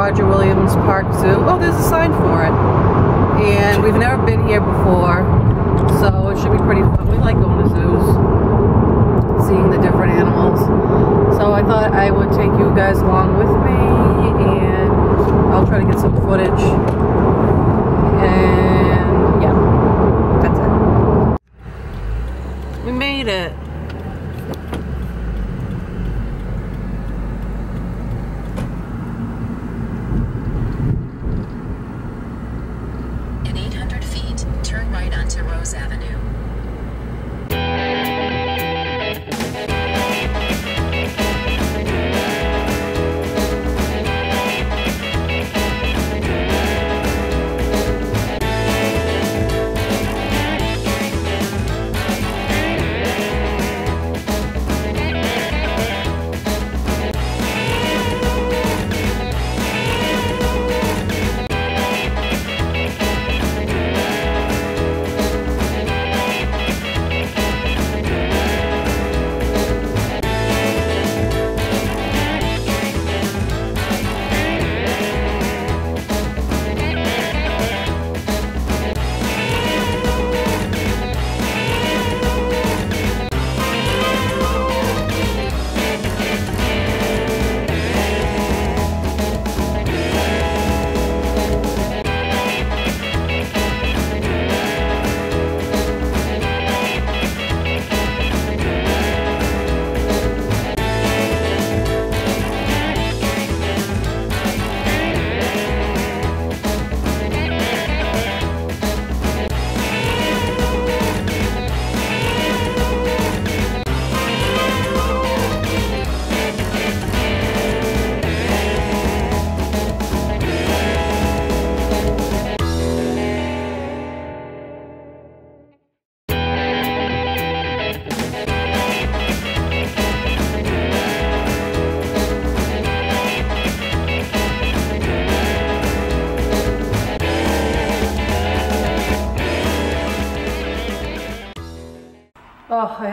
Roger Williams Park Zoo. Oh, there's a sign for it. And we've never been here before, so it should be pretty fun. We like going to zoos, seeing the different animals. So I thought I would take you guys along with me, and I'll try to get some footage.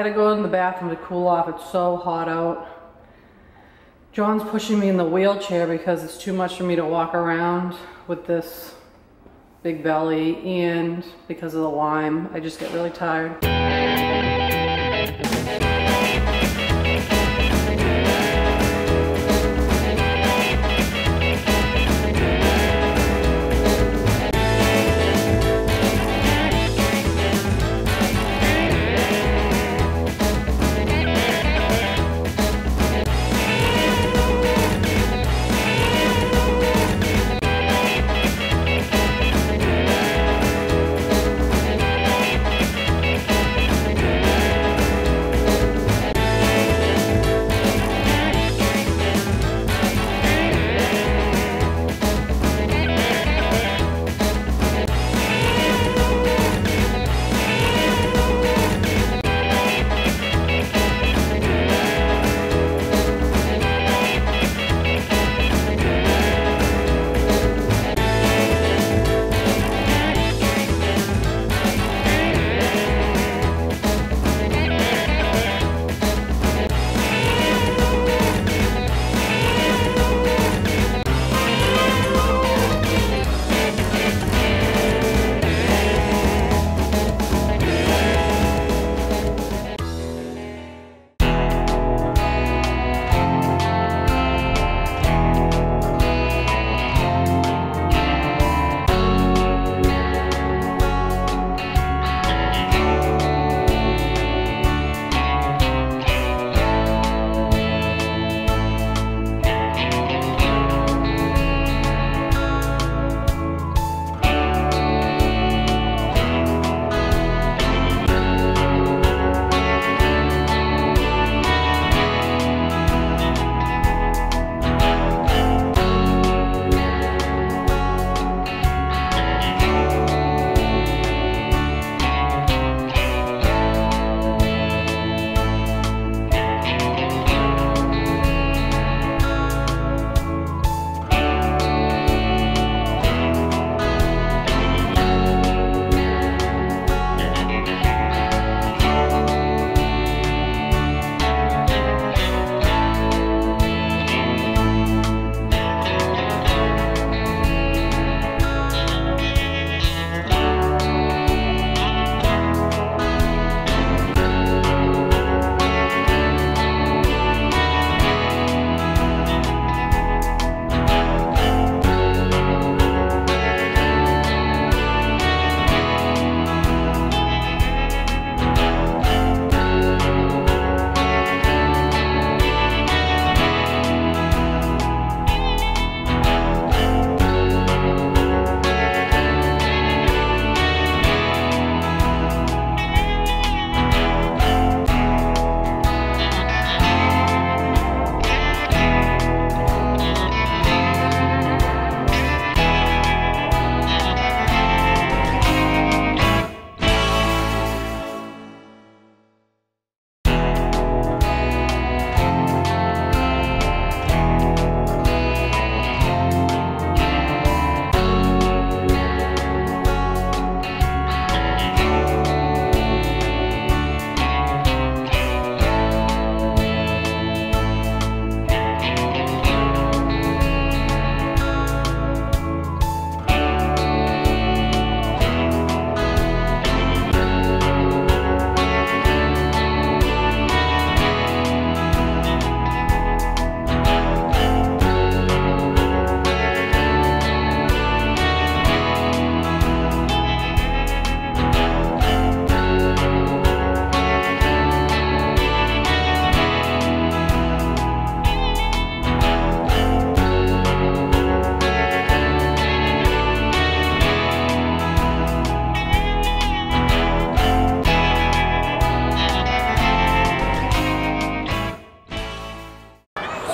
To go in the bathroom to cool off. It's so hot out. John's pushing me in the wheelchair because it's too much for me to walk around with this big belly and because of the Lyme, I just get really tired.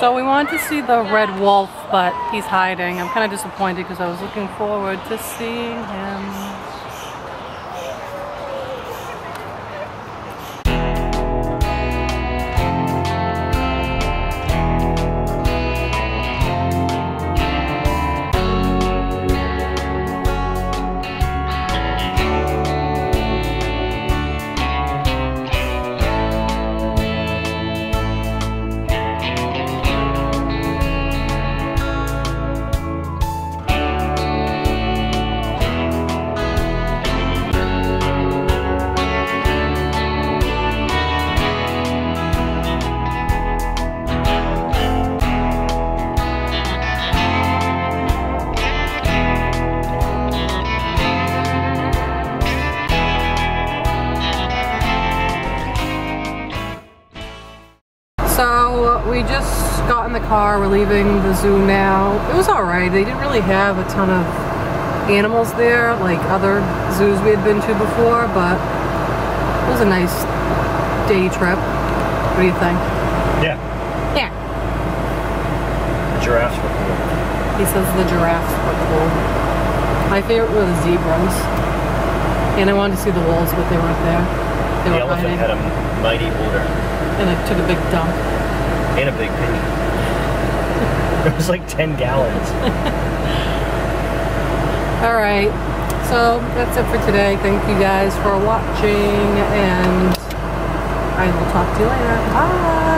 So we wanted to see the red wolf, but he's hiding. I'm kind of disappointed because I was looking forward to seeing him. In the car, we're leaving the zoo now. It was alright, they didn't really have a ton of animals there like other zoos we had been to before, but it was a nice day trip. What do you think? Yeah, Yeah. the giraffes were cool. He says the giraffes were cool. My favorite were the zebras. And I wanted to see the wolves, but they weren't there. They The were elephant hiding. had a mighty odor And I took a big dump. and a big pee. it was like 10 gallons. All right. So that's it for today. Thank you guys for watching, and I will talk to you later. Bye.